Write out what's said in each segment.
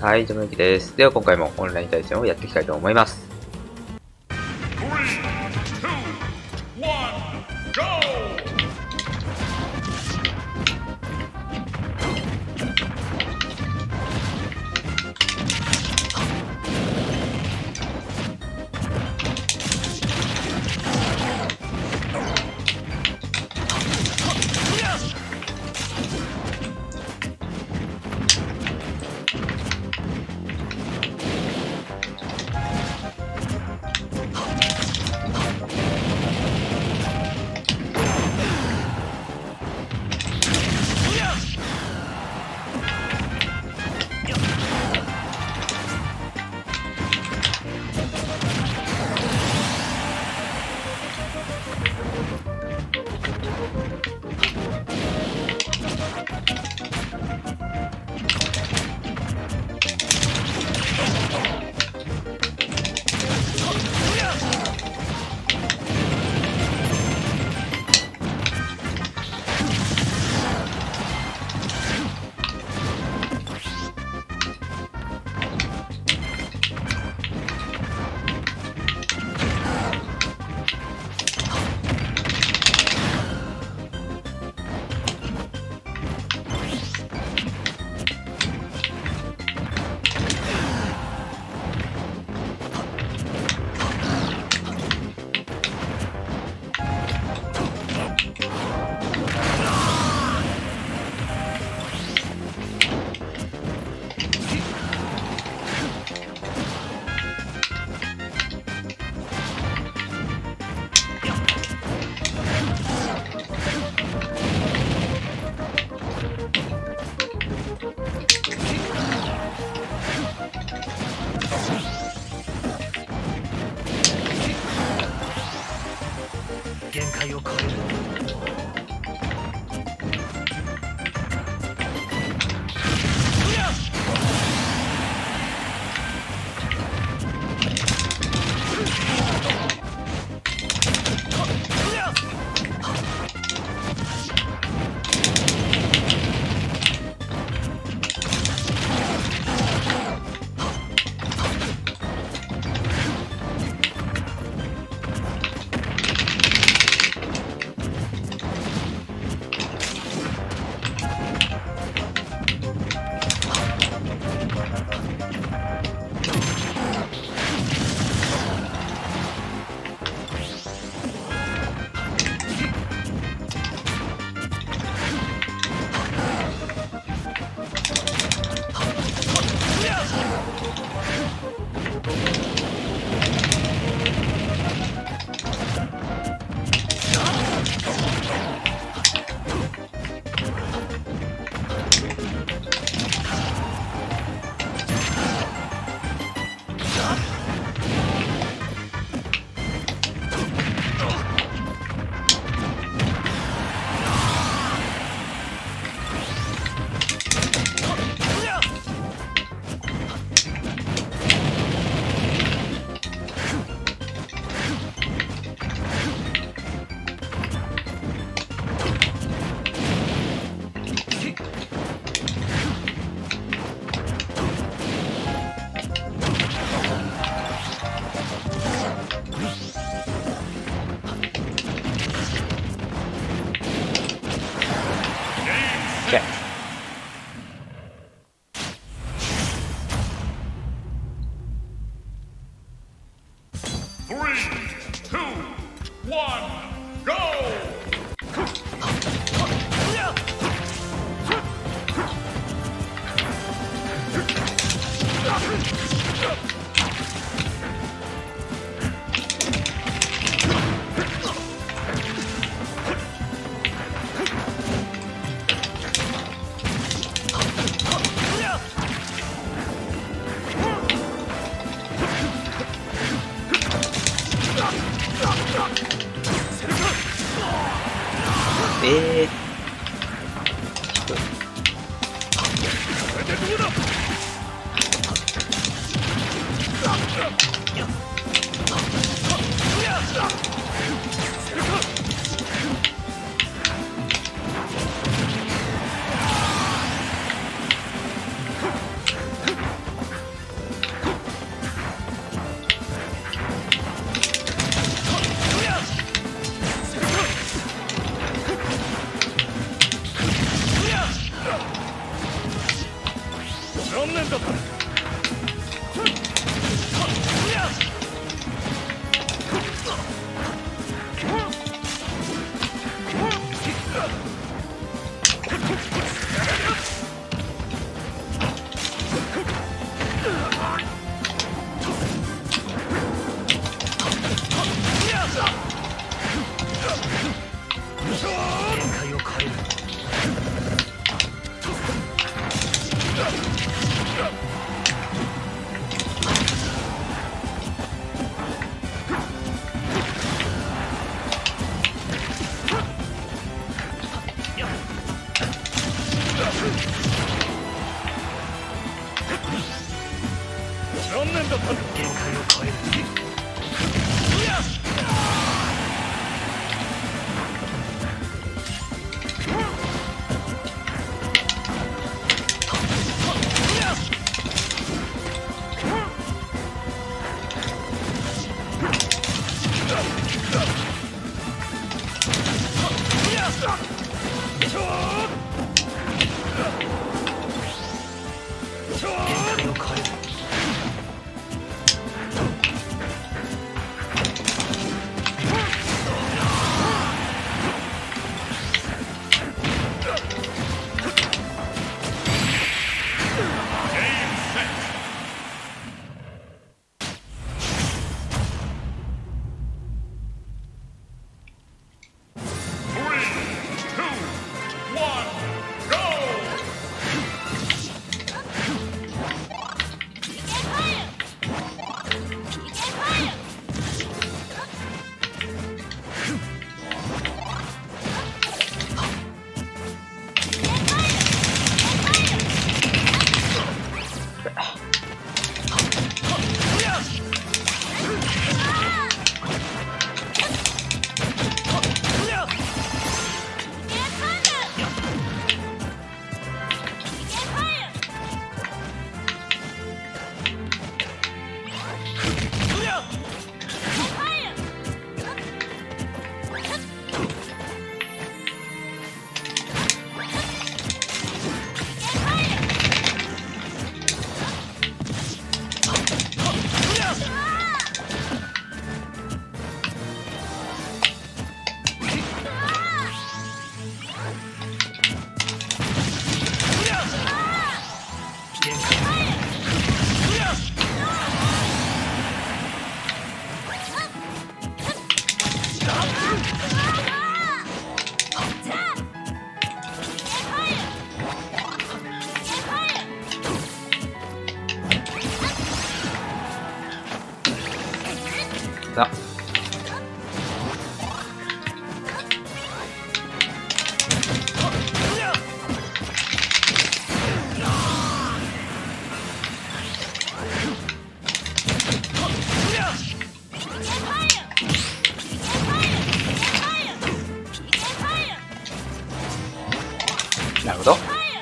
はい、ジョムユキです。では今回もオンライン対戦をやっていきたいと思います。Three, two, one, 残念だった。残念だった限界を変える。限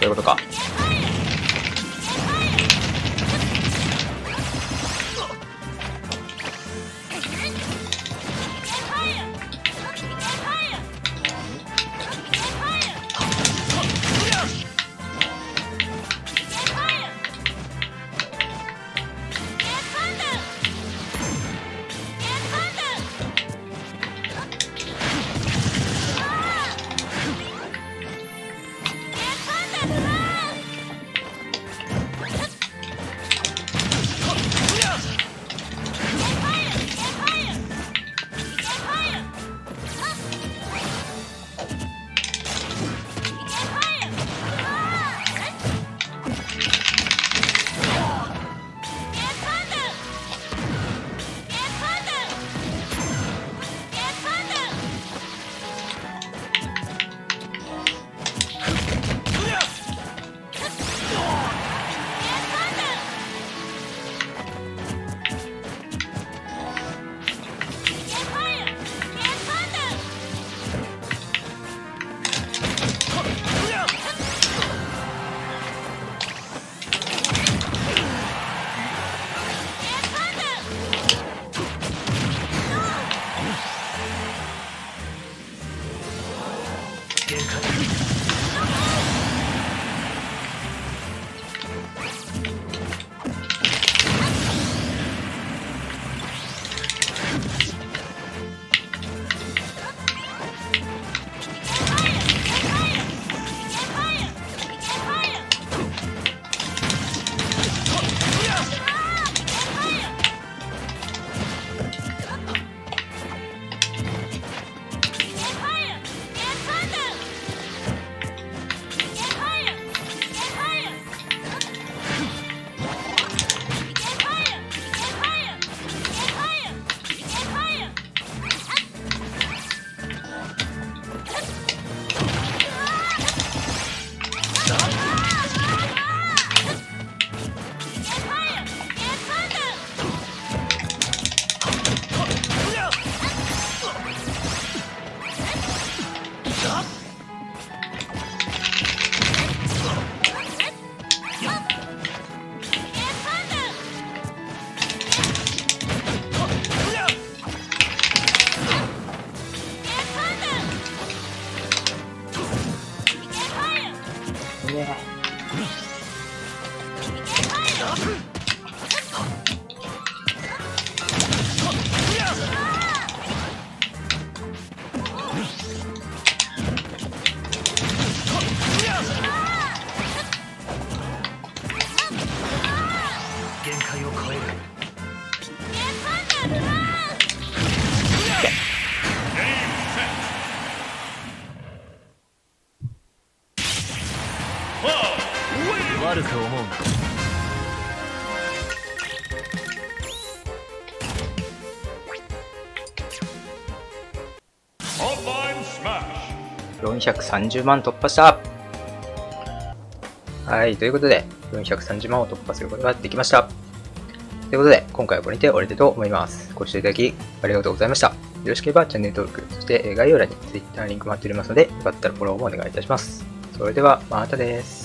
るほどそういうことか。430万突破したはい、ということで、430万を突破することができました。ということで、今回はこれにて終わりたいと思います。ご視聴いただきありがとうございました。よろしければチャンネル登録、そして概要欄に Twitter リンクも貼っておりますので、よかったらフォローもお願いいたします。それでは、またです。